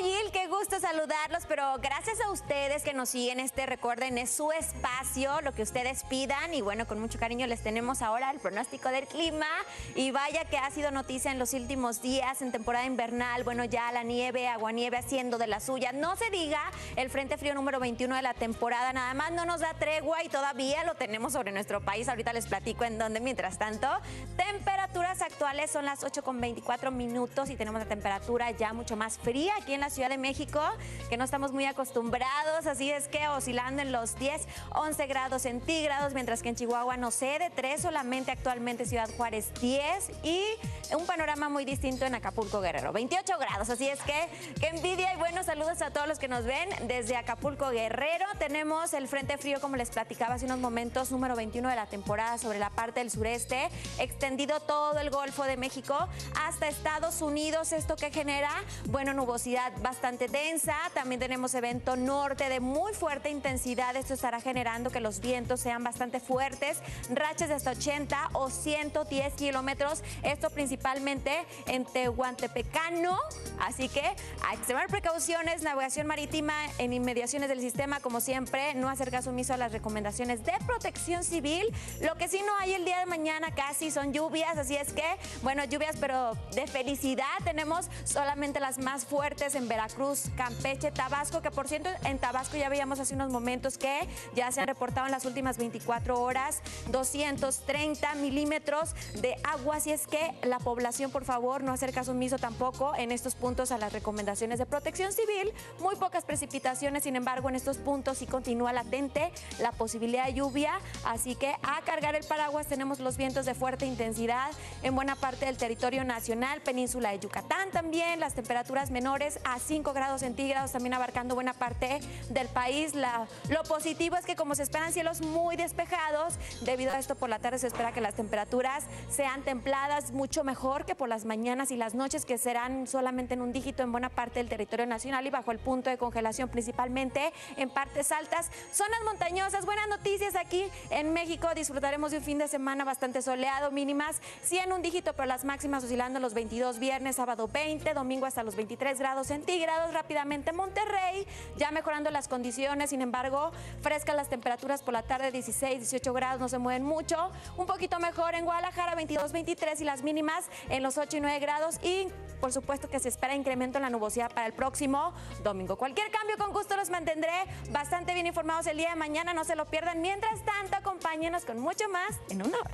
Gil, qué gusto saludarlos, pero gracias a ustedes que nos siguen este, recuerden, es su espacio, lo que ustedes pidan y bueno, con mucho cariño les tenemos ahora el pronóstico del clima y vaya que ha sido noticia en los últimos días, en temporada invernal, bueno, ya la nieve, aguanieve haciendo de la suya, no se diga el Frente Frío número 21 de la temporada, nada más no nos da tregua y todavía lo tenemos sobre nuestro país, ahorita les platico en dónde, mientras tanto, temperaturas actuales son las 8 con 24 minutos y tenemos la temperatura ya mucho más fría aquí en la Ciudad de México, que no estamos muy acostumbrados, así es que oscilando en los 10, 11 grados centígrados, mientras que en Chihuahua no sé, de 3 solamente actualmente Ciudad Juárez 10 y un panorama muy distinto en Acapulco Guerrero, 28 grados, así es que qué envidia y buenos saludos a todos los que nos ven desde Acapulco Guerrero. Tenemos el Frente Frío, como les platicaba hace unos momentos, número 21 de la temporada sobre la parte del sureste, extendido todo el Golfo de México hasta Estados Unidos, esto que genera, bueno, nubosidad bastante También tenemos evento norte de muy fuerte intensidad. Esto estará generando que los vientos sean bastante fuertes, rachas de hasta 80 o 110 kilómetros. Esto principalmente en Tehuantepecano. Así que a extremar precauciones, navegación marítima en inmediaciones del sistema, como siempre, no hacer caso omiso a las recomendaciones de protección civil. Lo que sí no hay el día de mañana casi son lluvias, así es que, bueno, lluvias, pero de felicidad. Tenemos solamente las más fuertes en Veracruz, Campeche, Tabasco, que por cierto en Tabasco ya veíamos hace unos momentos que ya se han reportado en las últimas 24 horas 230 milímetros de agua, así es que la población por favor no hacer caso omiso tampoco en estos puntos a las recomendaciones de protección civil, muy pocas precipitaciones, sin embargo en estos puntos sí continúa latente la posibilidad de lluvia, así que a cargar el paraguas tenemos los vientos de fuerte intensidad en buena parte del territorio nacional, península de Yucatán también, las temperaturas menores a 5 grados centígrados, también abarcando buena parte del país. lo positivo es que como se esperan cielos muy despejados, debido a esto por la tarde se espera que las temperaturas sean templadas mucho mejor que por las mañanas y las noches, que serán solamente en un dígito en buena parte del territorio nacional y bajo el punto de congelación, principalmente en partes altas, zonas montañosas. Buenas noticias aquí en México, disfrutaremos de un fin de semana bastante soleado, mínimas, sí en un dígito, pero las máximas oscilando los 22 viernes, sábado 20, domingo hasta los 23 grados centígrados. Rápidamente Monterrey, ya mejorando las condiciones, sin embargo, frescas las temperaturas por la tarde, 16, 18 grados, no se mueven mucho. Un poquito mejor en Guadalajara, 22, 23 y las mínimas en los 8 y 9 grados. Y por supuesto que se espera incremento en la nubosidad para el próximo domingo. Cualquier cambio con gusto los mantendré bastante bien informados el día de mañana, no se lo pierdan. Mientras tanto, acompáñenos con mucho más en una hora.